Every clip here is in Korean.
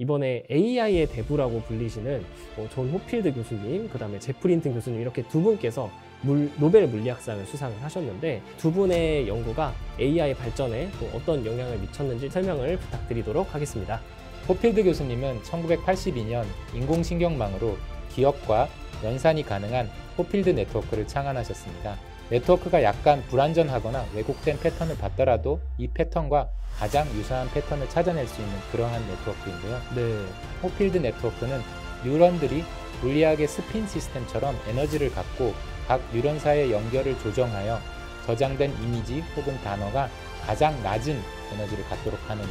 이번에 AI의 대부라고 불리시는 어, 존 호필드 교수님, 그 다음에 제프리 힌튼 교수님 이렇게 두 분께서 물, 노벨 물리학상을 수상을 하셨는데 두 분의 연구가 AI 발전에 또 어떤 영향을 미쳤는지 설명을 부탁드리도록 하겠습니다. 호필드 교수님은 1982년 인공신경망으로 기억과 연산이 가능한 호필드 네트워크를 창안하셨습니다. 네트워크가 약간 불완전하거나 왜곡된 패턴을 봤더라도 이 패턴과 가장 유사한 패턴을 찾아낼 수 있는 그러한 네트워크인데요. 네. 호필드 네트워크는 뉴런들이 물리학의 스핀 시스템처럼 에너지를 갖고 각 뉴런 사이의 연결을 조정하여 저장된 이미지 혹은 단어가 가장 낮은 에너지를 갖도록 하는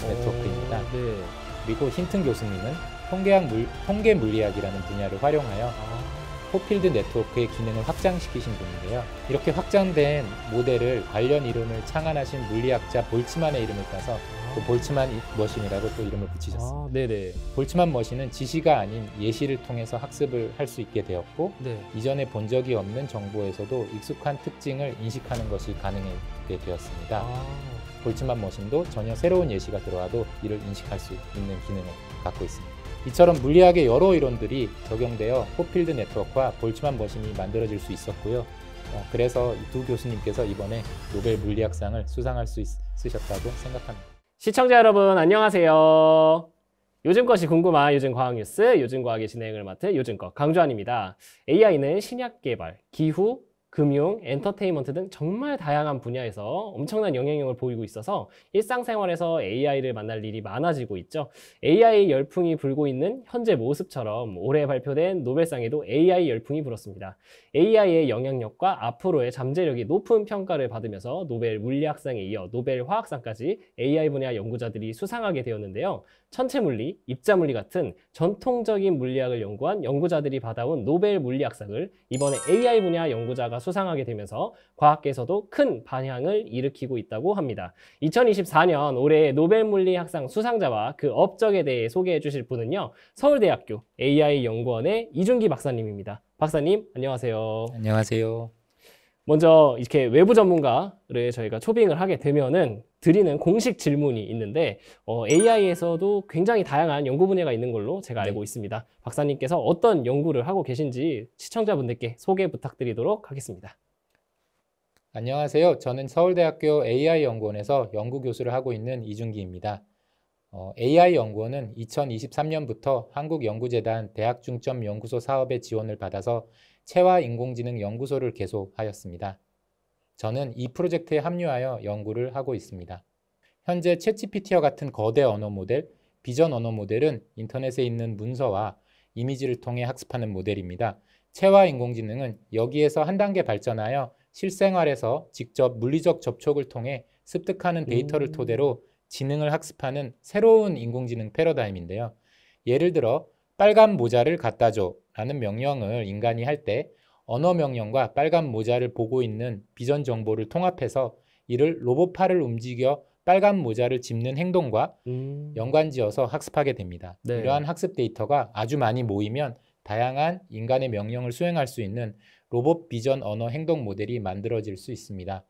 네트워크입니다. 오, 네. 그리고 힌튼 교수님은 통계학 물, 통계 물리학이라는 분야를 활용하여 아, 호필드 네트워크의 기능을 확장시키신 분인데요. 이렇게 확장된 모델을 관련 이론을 창안하신 물리학자 볼츠만의 이름을 따서 또 볼츠만 이- 머신이라고 또 이름을 붙이셨습니다. 아, 네네. 볼츠만 머신은 지시가 아닌 예시를 통해서 학습을 할 수 있게 되었고 네. 이전에 본 적이 없는 정보에서도 익숙한 특징을 인식하는 것이 가능하게 되었습니다. 아, 볼츠만 머신도 전혀 새로운 예시가 들어와도 이를 인식할 수 있는 기능을 갖고 있습니다. 이처럼 물리학의 여러 이론들이 적용되어 호필드 네트워크와 볼츠만 머신이 만들어질 수 있었고요. 어, 그래서 이두 교수님께서 이번에 노벨 물리학상을 수상할 수 있 으셨다고 생각합니다. 시청자 여러분 안녕하세요. 요즘 것이 궁금한 요즘 과학 뉴스, 요즘 과학의 진행을 맡은 요즘 것 강주환입니다. AI는 신약 개발, 기후, 금융, 엔터테인먼트 등 정말 다양한 분야에서 엄청난 영향력을 보이고 있어서 일상생활에서 AI를 만날 일이 많아지고 있죠. AI 열풍이 불고 있는 현재 모습처럼 올해 발표된 노벨상에도 AI 열풍이 불었습니다. AI의 영향력과 앞으로의 잠재력이 높은 평가를 받으면서 노벨 물리학상에 이어 노벨 화학상까지 AI 분야 연구자들이 수상하게 되었는데요. 천체 물리, 입자 물리 같은 전통적인 물리학을 연구한 연구자들이 받아온 노벨 물리학상을 이번에 AI 분야 연구자가 수상하게 되면서 과학계에서도 큰 반향을 일으키고 있다고 합니다. 2024년 올해 노벨 물리학상 수상자와 그 업적에 대해 소개해 주실 분은요. 서울대학교 AI 연구원의 이준기 박사님입니다. 박사님, 안녕하세요. 안녕하세요. 먼저 이렇게 외부 전문가를 저희가 초빙을 하게 되면은 드리는 공식 질문이 있는데 어, AI에서도 굉장히 다양한 연구 분야가 있는 걸로 제가 네. 알고 있습니다. 박사님께서 어떤 연구를 하고 계신지 시청자분들께 소개 부탁드리도록 하겠습니다. 안녕하세요. 저는 서울대학교 AI 연구원에서 연구교수를 하고 있는 이준기입니다. 어, AI 연구원은 2023년부터 한국연구재단 대학중점연구소 사업의 지원을 받아서 체화 인공지능 연구소를 개소하였습니다. 저는 이 프로젝트에 합류하여 연구를 하고 있습니다. 현재 챗GPT와 같은 거대 언어 모델, 비전 언어 모델은 인터넷에 있는 문서와 이미지를 통해 학습하는 모델입니다. 체화 인공지능은 여기에서 한 단계 발전하여 실생활에서 직접 물리적 접촉을 통해 습득하는 데이터를 음. 토대로 지능을 학습하는 새로운 인공지능 패러다임인데요. 예를 들어 빨간 모자를 갖다 줘 라는 명령을 인간이 할 때 언어 명령과 빨간 모자를 보고 있는 비전 정보를 통합해서 이를 로봇 팔을 움직여 빨간 모자를 짚는 행동과 음, 연관지어서 학습하게 됩니다. 네. 이러한 학습 데이터가 아주 많이 모이면 다양한 인간의 명령을 수행할 수 있는 로봇 비전 언어 행동 모델이 만들어질 수 있습니다.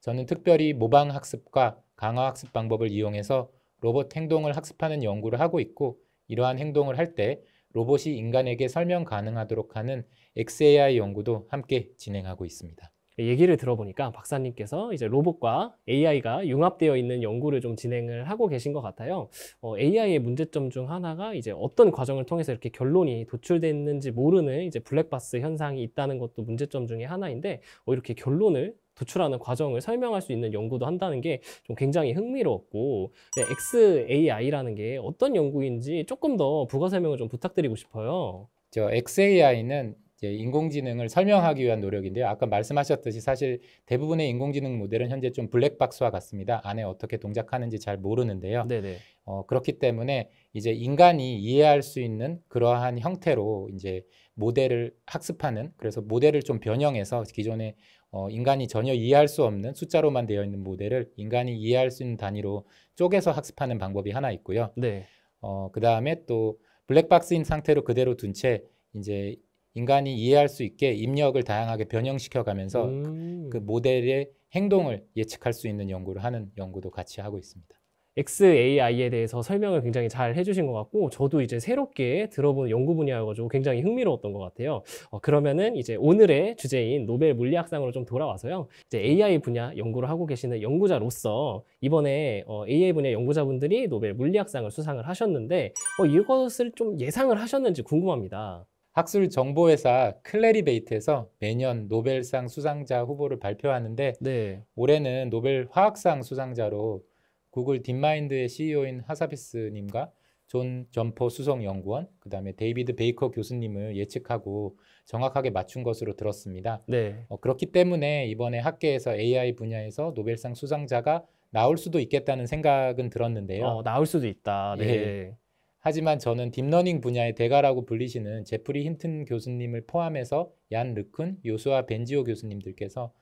저는 특별히 모방 학습과 강화 학습 방법을 이용해서 로봇 행동을 학습하는 연구를 하고 있고 이러한 행동을 할 때 로봇이 인간에게 설명 가능하도록 하는 XAI 연구도 함께 진행하고 있습니다. 얘기를 들어보니까 박사님께서 이제 로봇과 AI가 융합되어 있는 연구를 좀 진행을 하고 계신 것 같아요. 어, AI의 문제점 중 하나가 이제 어떤 과정을 통해서 이렇게 결론이 도출됐는지 모르는 이제 블랙박스 현상이 있다는 것도 문제점 중에 하나인데 어, 이렇게 결론을 도출하는 과정을 설명할 수 있는 연구도 한다는 게 좀 굉장히 흥미로웠고 네, XAI라는 게 어떤 연구인지 조금 더 부가 설명을 좀 부탁드리고 싶어요. 저 XAI는 이제 인공지능을 설명하기 위한 노력인데요. 아까 말씀하셨듯이 사실 대부분의 인공지능 모델은 현재 좀 블랙박스와 같습니다. 안에 어떻게 동작하는지 잘 모르는데요. 네네. 어, 그렇기 때문에 이제 인간이 이해할 수 있는 그러한 형태로 이제 모델을 학습하는 그래서 모델을 좀 변형해서 기존에 어, 인간이 전혀 이해할 수 없는 숫자로만 되어 있는 모델을 인간이 이해할 수 있는 단위로 쪼개서 학습하는 방법이 하나 있고요. 네. 어, 그 다음에 또 블랙박스인 상태로 그대로 둔 채 이제 인간이 이해할 수 있게 입력을 다양하게 변형시켜 가면서 음. 그 모델의 행동을 예측할 수 있는 연구를 하는 연구도 같이 하고 있습니다. XAI에 대해서 설명을 굉장히 잘 해주신 것 같고 저도 이제 새롭게 들어보는 연구 분야여가지고 굉장히 흥미로웠던 것 같아요. 어, 그러면은 이제 오늘의 주제인 노벨 물리학상으로 좀 돌아와서요. 이제 AI 분야 연구를 하고 계시는 연구자로서 이번에 어, AI 분야 연구자분들이 노벨 물리학상을 수상을 하셨는데 어, 이것을 좀 예상을 하셨는지 궁금합니다. 학술 정보회사 클래리베이트에서 매년 노벨상 수상자 후보를 발표하는데 네. 올해는 노벨 화학상 수상자로 구글 딥마인드의 CEO인 하사비스님과 존 점퍼 수석 연구원, 그 다음에 데이비드 베이커 교수님을 예측하고 정확하게 맞춘 것으로 들었습니다. 네. 어, 그렇기 때문에 이번에 학계에서 AI 분야에서 노벨상 수상자가 나올 수도 있겠다는 생각은 들었는데요. 어, 나올 수도 있다. 네. 예. 하지만 저는 딥러닝 분야의 대가라고 불리시는 제프리 힌튼 교수님을 포함해서 얀 르쿤, 요수아 벤지오 교수님들께서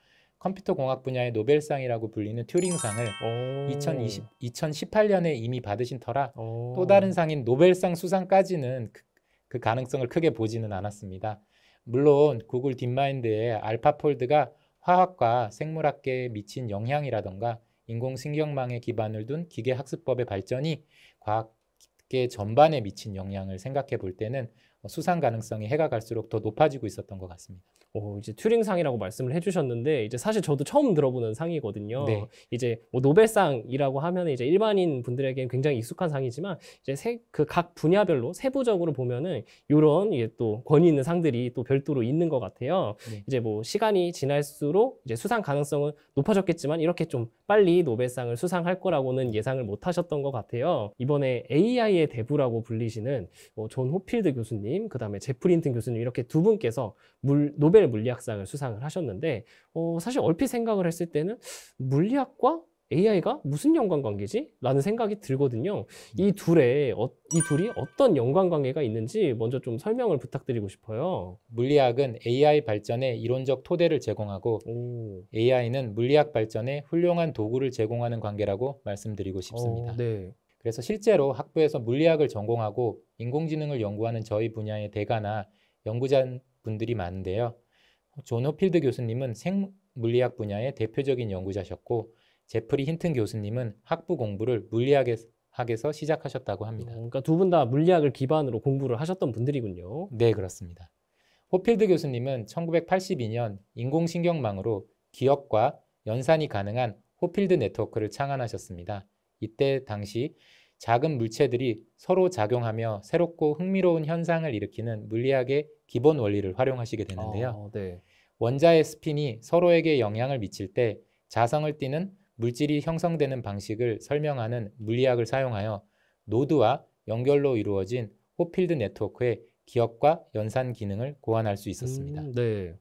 컴퓨터 공학 분야의 노벨상이라고 불리는 튜링상을 오. 2020, 2018년에 이미 받으신 터라 오. 또 다른 상인 노벨상 수상까지는 그, 그 가능성을 크게 보지는 않았습니다. 물론 구글 딥마인드의 알파폴드가 화학과 생물학계에 미친 영향이라던가 인공신경망에 기반을 둔 기계학습법의 발전이 과학 계 전반에 미친 영향을 생각해 볼 때는 수상 가능성이 해가 갈수록 더 높아지고 있었던 것 같습니다. 어, 이제 튜링상이라고 말씀을 해주셨는데 이제 사실 저도 처음 들어보는 상이거든요. 네. 이제 뭐 노벨상이라고 하면 이제 일반인 분들에게는 굉장히 익숙한 상이지만 이제 그 각 분야별로 세부적으로 보면은 이런 이게 또 권위 있는 상들이 또 별도로 있는 것 같아요. 네. 이제 뭐 시간이 지날수록 이제 수상 가능성은 높아졌겠지만 이렇게 좀 빨리 노벨상을 수상할 거라고는 예상을 못 하셨던 것 같아요. 이번에 AI의 대부라고 불리시는 뭐존 호필드 교수님, 그 다음에 제프린튼 교수님 이렇게 두 분께서 물, 노벨 물리학상을 수상을 하셨는데 어, 사실 얼핏 생각을 했을 때는 물리학과 AI가 무슨 연관관계지? 라는 생각이 들거든요. 이 둘의 어, 이 둘이 어떤 연관관계가 있는지 먼저 좀 설명을 부탁드리고 싶어요. 물리학은 AI 발전에 이론적 토대를 제공하고 오, AI는 물리학 발전에 훌륭한 도구를 제공하는 관계라고 말씀드리고 싶습니다. 어, 네. 그래서 실제로 학부에서 물리학을 전공하고 인공지능을 연구하는 저희 분야의 대가나 연구자 분들이 많은데요. 존 호필드 교수님은 생물리학 분야의 대표적인 연구자셨고 제프리 힌튼 교수님은 학부 공부를 물리학에서 시작하셨다고 합니다. 어, 그러니까 두 분 다 물리학을 기반으로 공부를 하셨던 분들이군요. 네, 그렇습니다. 호필드 교수님은 1982년 인공신경망으로 기억과 연산이 가능한 호필드 네트워크를 창안하셨습니다. 이때 당시 작은 물체들이 서로 작용하며 새롭고 흥미로운 현상을 일으키는 물리학의 기본 원리를 활용하시게 되는데요. 아, 네. 원자의 스핀이 서로에게 영향을 미칠 때 자성을 띠는 물질이 형성되는 방식을 설명하는 물리학을 사용하여 노드와 연결로 이루어진 호필드 네트워크의 기억과 연산 기능을 고안할 수 있었습니다. 음, 네.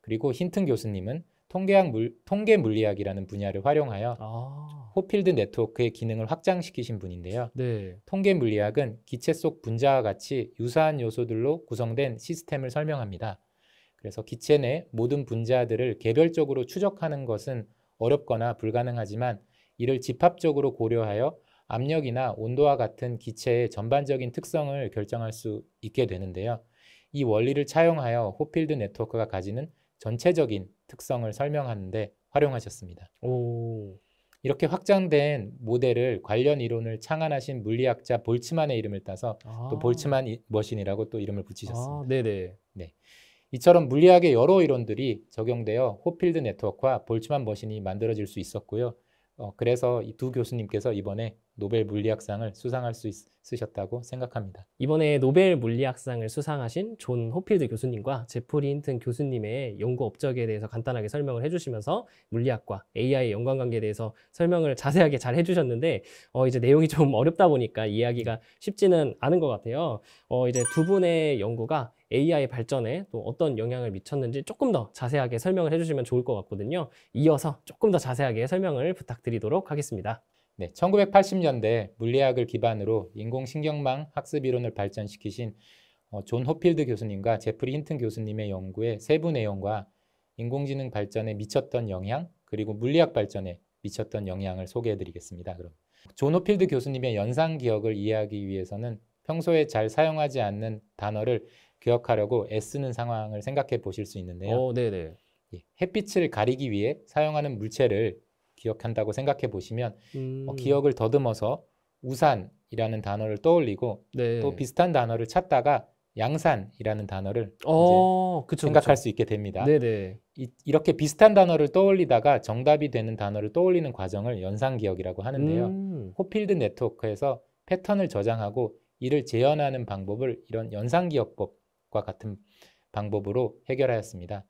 그리고 힌튼 교수님은 통계학 물, 통계 물리학이라는 분야를 활용하여 아, 호필드 네트워크의 기능을 확장시키신 분인데요. 네. 통계 물리학은 기체 속 분자와 같이 유사한 요소들로 구성된 시스템을 설명합니다. 그래서 기체 내 모든 분자들을 개별적으로 추적하는 것은 어렵거나 불가능하지만 이를 집합적으로 고려하여 압력이나 온도와 같은 기체의 전반적인 특성을 결정할 수 있게 되는데요. 이 원리를 차용하여 호필드 네트워크가 가지는 전체적인 특성을 설명하는데 활용하셨습니다. 오, 이렇게 확장된 모델을 관련 이론을 창안하신 물리학자 볼츠만의 이름을 따서 아, 또 볼츠만 이- 머신이라고 또 이름을 붙이셨습니다. 아, 네네. 이처럼 물리학의 여러 이론들이 적용되어 호필드 네트워크와 Boltzmann machine이 만들어질 수 있었고요. 어, 그래서 이 두 교수님께서 이번에 노벨 물리학상을 수상할 수 있 으셨다고 생각합니다. 이번에 노벨 물리학상을 수상하신 존 호필드 교수님과 제프리 힌튼 교수님의 연구 업적에 대해서 간단하게 설명을 해주시면서 물리학과 AI의 연관관계에 대해서 설명을 자세하게 잘 해주셨는데 어, 이제 내용이 좀 어렵다 보니까 이해하기가 쉽지는 않은 것 같아요. 어, 이제 두 분의 연구가 AI 발전에 또 어떤 영향을 미쳤는지 조금 더 자세하게 설명을 해주시면 좋을 것 같거든요. 이어서 조금 더 자세하게 설명을 부탁드리도록 하겠습니다. 네, 1980년대 물리학을 기반으로 인공신경망 학습 이론을 발전시키신 어, 존 호필드 교수님과 제프리 힌튼 교수님의 연구의 세부 내용과 인공지능 발전에 미쳤던 영향, 그리고 물리학 발전에 미쳤던 영향을 소개해 드리겠습니다. 그럼 존 호필드 교수님의 연상 기억을 이해하기 위해서는 평소에 잘 사용하지 않는 단어를 기억하려고 애쓰는 상황을 생각해 보실 수 있는데요. 어, 네네. 예, 햇빛을 가리기 위해 사용하는 물체를 기억한다고 생각해 보시면 음. 어, 기억을 더듬어서 우산이라는 단어를 떠올리고 네. 또 비슷한 단어를 찾다가 양산이라는 단어를 어, 그쵸, 생각할 그쵸. 수 있게 됩니다. 네네. 이, 이렇게 비슷한 단어를 떠올리다가 정답이 되는 단어를 떠올리는 과정을 연상 기억이라고 하는데요. 음. 호필드 네트워크에서 패턴을 저장하고 이를 재현하는 방법을 이런 연상 기억법 과 같은 방법으로 해결하였습니다.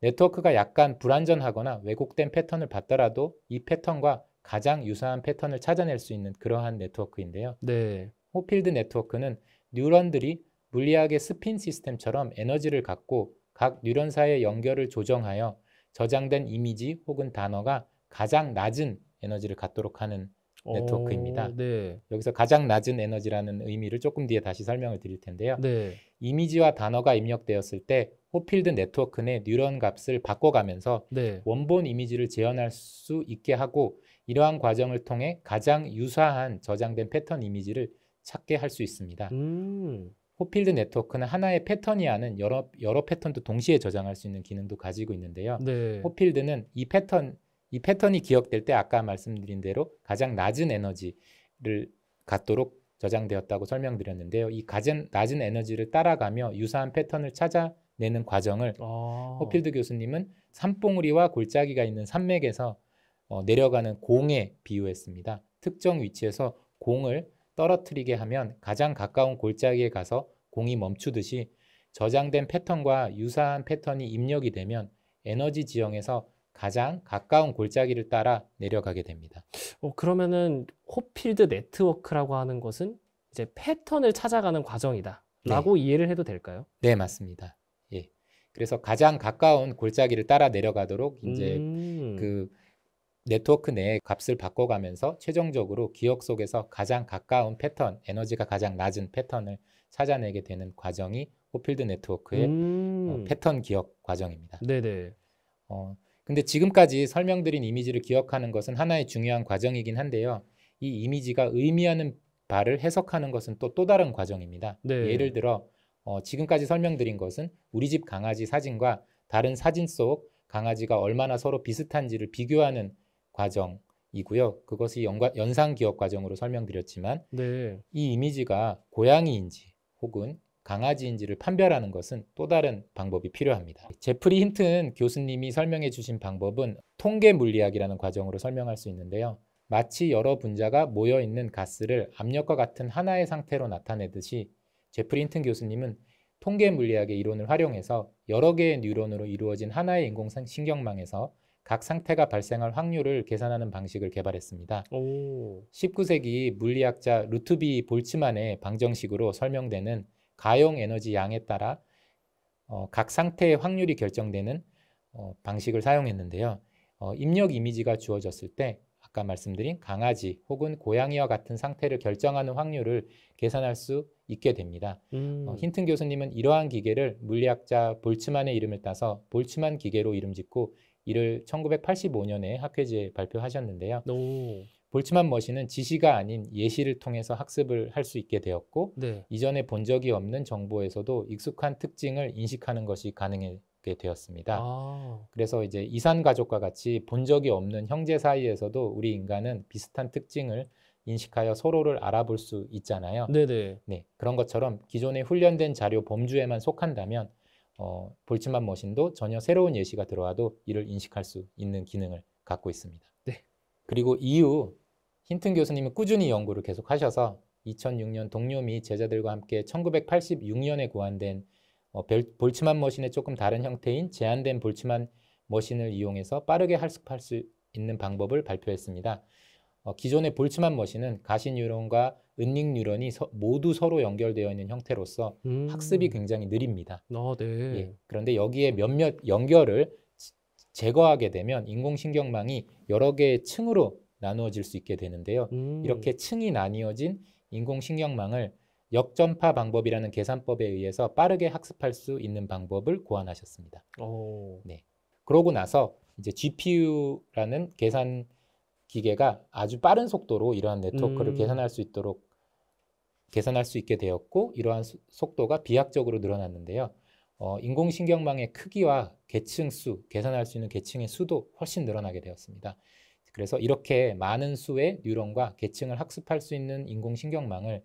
네트워크가 약간 불완전하거나 왜곡된 패턴을 받더라도 이 패턴과 가장 유사한 패턴을 찾아낼 수 있는 그러한 네트워크인데요. 네. 호필드 네트워크는 뉴런들이 물리학의 스핀 시스템처럼 에너지를 갖고 각 뉴런 사이의 연결을 조정하여 저장된 이미지 혹은 단어가 가장 낮은 에너지를 갖도록 하는 네트워크입니다. 어, 네. 여기서 가장 낮은 에너지라는 의미를 조금 뒤에 다시 설명을 드릴 텐데요. 네. 이미지와 단어가 입력되었을 때 호필드 네트워크 내 뉴런 값을 바꿔가면서 네. 원본 이미지를 재현할 수 있게 하고 이러한 과정을 통해 가장 유사한 저장된 패턴 이미지를 찾게 할 수 있습니다. 음. 호필드 네트워크는 하나의 패턴이 아닌 여러, 여러 패턴도 동시에 저장할 수 있는 기능도 가지고 있는데요. 네. 호필드는 이 패턴, 이 패턴이 기억될 때 아까 말씀드린 대로 가장 낮은 에너지를 갖도록 저장되었다고 설명드렸는데요. 이 가장 낮은 에너지를 따라가며 유사한 패턴을 찾아내는 과정을 아. 호필드 교수님은 산봉우리와 골짜기가 있는 산맥에서 어, 내려가는 공에 비유했습니다. 특정 위치에서 공을 떨어뜨리게 하면 가장 가까운 골짜기에 가서 공이 멈추듯이 저장된 패턴과 유사한 패턴이 입력이 되면 에너지 지형에서 가장 가까운 골짜기를 따라 내려가게 됩니다. 어, 그러면은 호필드 네트워크라고 하는 것은 이제 패턴을 찾아가는 과정이다. 라고 이해를 해도 될까요? 네, 맞습니다. 예. 그래서 가장 가까운 골짜기를 따라 내려가도록 이제 음. 그 네트워크 내에 값을 바꿔가면서 최종적으로 기억 속에서 가장 가까운 패턴, 에너지가 가장 낮은 패턴을 찾아내게 되는 과정이 호필드 네트워크의 음. 어, 패턴 기억 과정입니다. 네네. 어, 근데 지금까지 설명드린 이미지를 기억하는 것은 하나의 중요한 과정이긴 한데요. 이 이미지가 의미하는 바를 해석하는 것은 또또 다른 과정입니다. 네. 예를 들어 어, 지금까지 설명드린 것은 우리 집 강아지 사진과 다른 사진 속 강아지가 얼마나 서로 비슷한지를 비교하는 과정이고요. 그것이 연과, 연상 기억 과정으로 설명드렸지만 네. 이 이미지가 고양이인지 혹은 강아지인지를 판별하는 것은 또 다른 방법이 필요합니다. 제프리 힌튼 교수님이 설명해 주신 방법은 통계 물리학이라는 과정으로 설명할 수 있는데요. 마치 여러 분자가 모여 있는 가스를 압력과 같은 하나의 상태로 나타내듯이 제프리 힌튼 교수님은 통계 물리학의 이론을 활용해서 여러 개의 뉴런으로 이루어진 하나의 인공신경망에서 각 상태가 발생할 확률을 계산하는 방식을 개발했습니다. 오. 19세기 물리학자 루트비 볼츠만의 방정식으로 설명되는 가용 에너지 양에 따라 어, 각 상태의 확률이 결정되는 어, 방식을 사용했는데요. 어, 입력 이미지가 주어졌을 때 아까 말씀드린 강아지 혹은 고양이와 같은 상태를 결정하는 확률을 계산할 수 있게 됩니다. 음. 어, 힌튼 교수님은 이러한 기계를 물리학자 볼츠만의 이름을 따서 볼츠만 기계로 이름 짓고 이를 1985년에 학회지에 발표하셨는데요. 오. 볼츠만 머신은 지시가 아닌 예시를 통해서 학습을 할 수 있게 되었고 네. 이전에 본 적이 없는 정보에서도 익숙한 특징을 인식하는 것이 가능하게 되었습니다. 아. 그래서 이제 이산 가족과 같이 본 적이 없는 형제 사이에서도 우리 인간은 비슷한 특징을 인식하여 서로를 알아볼 수 있잖아요. 네네. 네, 그런 것처럼 기존의 훈련된 자료 범주에만 속한다면 어, 볼츠만 머신도 전혀 새로운 예시가 들어와도 이를 인식할 수 있는 기능을 갖고 있습니다. 네. 그리고 이후 힌튼 교수님은 꾸준히 연구를 계속하셔서 2006년 동료 및 제자들과 함께 1986년에 고안된 어, 벨- 볼츠만 머신의 조금 다른 형태인 제한된 볼츠만 머신을 이용해서 빠르게 학습할 수 있는 방법을 발표했습니다. 어, 기존의 볼츠만 머신은 가시 뉴런과 은닉 뉴런이 서- 모두 서로 연결되어 있는 형태로서 음. 학습이 굉장히 느립니다. 아, 네. 예, 그런데 여기에 몇몇 연결을 지- 제거하게 되면 인공신경망이 여러 개의 층으로 나누어질 수 있게 되는데요. 음. 이렇게 층이 나뉘어진 인공신경망을 역전파 방법이라는 계산법에 의해서 빠르게 학습할 수 있는 방법을 고안하셨습니다. 오. 그러고 나서 이제 GPU라는 계산 기계가 아주 빠른 속도로 이러한 네트워크를 음. 계산할 수 있도록 계산할 수 있게 되었고 이러한 수- 속도가 비약적으로 늘어났는데요. 어, 인공신경망의 크기와 계층 수, 계산할 수 있는 계층의 수도 훨씬 늘어나게 되었습니다. 그래서 이렇게 많은 수의 뉴런과 계층을 학습할 수 있는 인공신경망을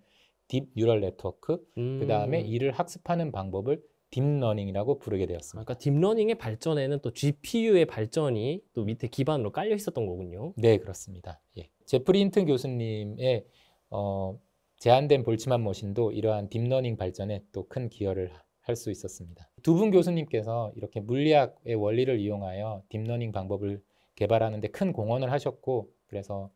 deep neural network, 음. 그 다음에 이를 학습하는 방법을 딥러닝이라고 부르게 되었습니다. 그러니까 딥러닝의 발전에는 또 GPU의 발전이 또 밑에 기반으로 깔려 있었던 거군요. 네, 그렇습니다. 예. 제프리 힌튼 교수님의 어, 제한된 Boltzmann machine도 이러한 딥러닝 발전에 또 큰 기여를 할 수 있었습니다. 두 분 교수님께서 이렇게 물리학의 원리를 이용하여 딥러닝 방법을 개발하는 데 큰 공헌을 하셨고 그래서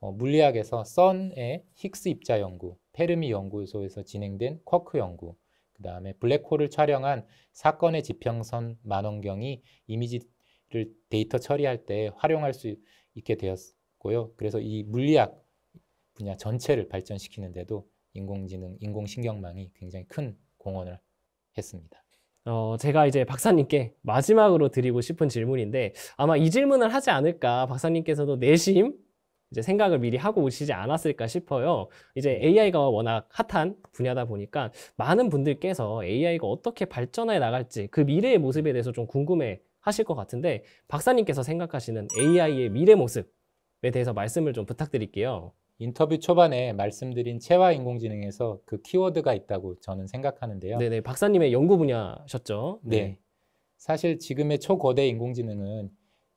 어, 물리학에서 썬의 힉스 입자 연구, 페르미 연구소에서 진행된 쿼크 연구, 그 다음에 블랙홀을 촬영한 사건의 지평선 만원경이 이미지를 데이터 처리할 때 활용할 수 있게 되었고요. 그래서 이 물리학 분야 전체를 발전시키는데도 인공지능, 인공신경망이 굉장히 큰 공헌을 했습니다. 어, 제가 이제 박사님께 마지막으로 드리고 싶은 질문인데 아마 이 질문을 하지 않을까 박사님께서도 내심 이제 생각을 미리 하고 오시지 않았을까 싶어요. 이제 AI가 워낙 핫한 분야다 보니까 많은 분들께서 AI가 어떻게 발전해 나갈지 그 미래의 모습에 대해서 좀 궁금해 하실 것 같은데 박사님께서 생각하시는 AI의 미래 모습에 대해서 말씀을 좀 부탁드릴게요. 인터뷰 초반에 말씀드린 체화 인공지능에서 그 키워드가 있다고 저는 생각하는데요. 네네, 박사님의 연구 분야셨죠? 네. 사실 지금의 초거대 인공지능은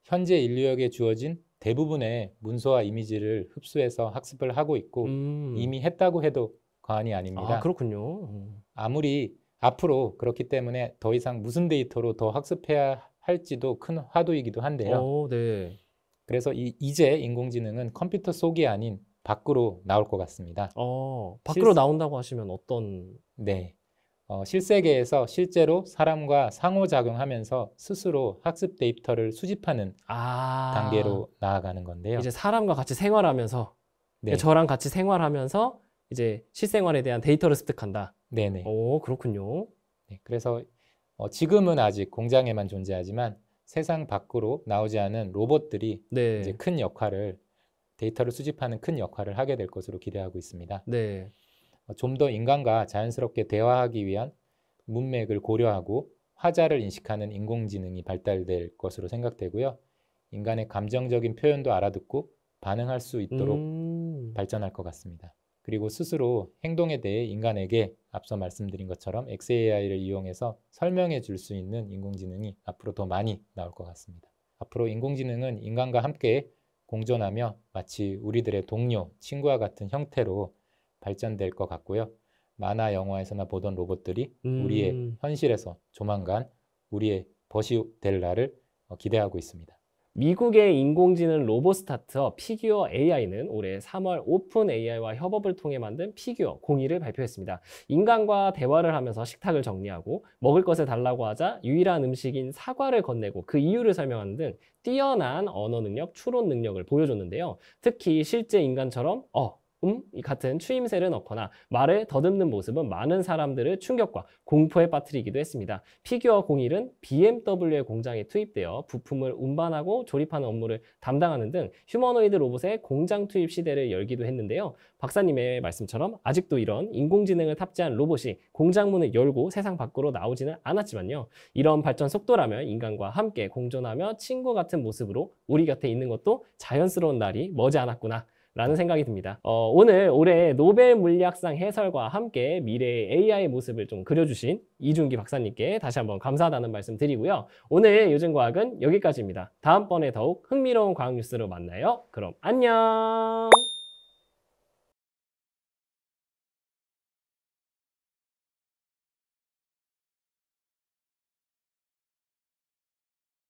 현재 인류에게 주어진 대부분의 문서와 이미지를 흡수해서 학습을 하고 있고 음. 이미 했다고 해도 과언이 아닙니다. 아, 그렇군요. 음. 아무리 앞으로 그렇기 때문에 더 이상 무슨 데이터로 더 학습해야 할지도 큰 화두이기도 한데요. 어, 네. 그래서 이, 이제 인공지능은 컴퓨터 속이 아닌 밖으로 나올 것 같습니다. 어, 밖으로 실수- 나온다고 하시면 어떤 네. 어, 실세계에서 실제로 사람과 상호작용하면서 스스로 학습 데이터를 수집하는 아, 단계로 나아가는 건데요. 이제 사람과 같이 생활하면서 네. 저랑 같이 생활하면서 이제 실생활에 대한 데이터를 습득한다. 네네. 오, 그렇군요. 네, 그래서 어, 지금은 아직 공장에만 존재하지만 세상 밖으로 나오지 않은 로봇들이 네. 이제 큰 역할을 데이터를 수집하는 큰 역할을 하게 될 것으로 기대하고 있습니다. 네. 좀 더 인간과 자연스럽게 대화하기 위한 문맥을 고려하고 화자를 인식하는 인공지능이 발달될 것으로 생각되고요. 인간의 감정적인 표현도 알아듣고 반응할 수 있도록 음, 발전할 것 같습니다. 그리고 스스로 행동에 대해 인간에게 앞서 말씀드린 것처럼 XAI를 이용해서 설명해 줄 수 있는 인공지능이 앞으로 더 많이 나올 것 같습니다. 앞으로 인공지능은 인간과 함께 공존하며 마치 우리들의 동료, 친구와 같은 형태로 발전될 것 같고요. 만화 영화에서나 보던 로봇들이 우리의 음. 현실에서 조만간 우리의 벗이 될 날을 어, 기대하고 있습니다. 미국의 인공지능 로봇 스타트업 Figure AI는 올해 3월 OpenAI와 협업을 통해 만든 Figure 공일을 발표했습니다. 인간과 대화를 하면서 식탁을 정리하고 먹을 것을 달라고 하자 유일한 음식인 사과를 건네고 그 이유를 설명하는 등 뛰어난 언어 능력, 추론 능력을 보여줬는데요. 특히 실제 인간처럼 어, 음? 이 같은 추임새를 넣거나 말을 더듬는 모습은 많은 사람들을 충격과 공포에 빠뜨리기도 했습니다. Figure 01은 BMW의 공장에 투입되어 부품을 운반하고 조립하는 업무를 담당하는 등 휴머노이드 로봇의 공장 투입 시대를 열기도 했는데요. 박사님의 말씀처럼 아직도 이런 인공지능을 탑재한 로봇이 공장 문을 열고 세상 밖으로 나오지는 않았지만요. 이런 발전 속도라면 인간과 함께 공존하며 친구 같은 모습으로 우리 곁에 있는 것도 자연스러운 날이 머지않았구나. 라는 생각이 듭니다. 어, 오늘 올해 노벨 물리학상 해설과 함께 미래의 AI 모습을 좀 그려주신 이준기 박사님께 다시 한번 감사하다는 말씀 드리고요. 오늘 요즘 과학은 여기까지입니다. 다음번에 더욱 흥미로운 과학 뉴스로 만나요. 그럼 안녕!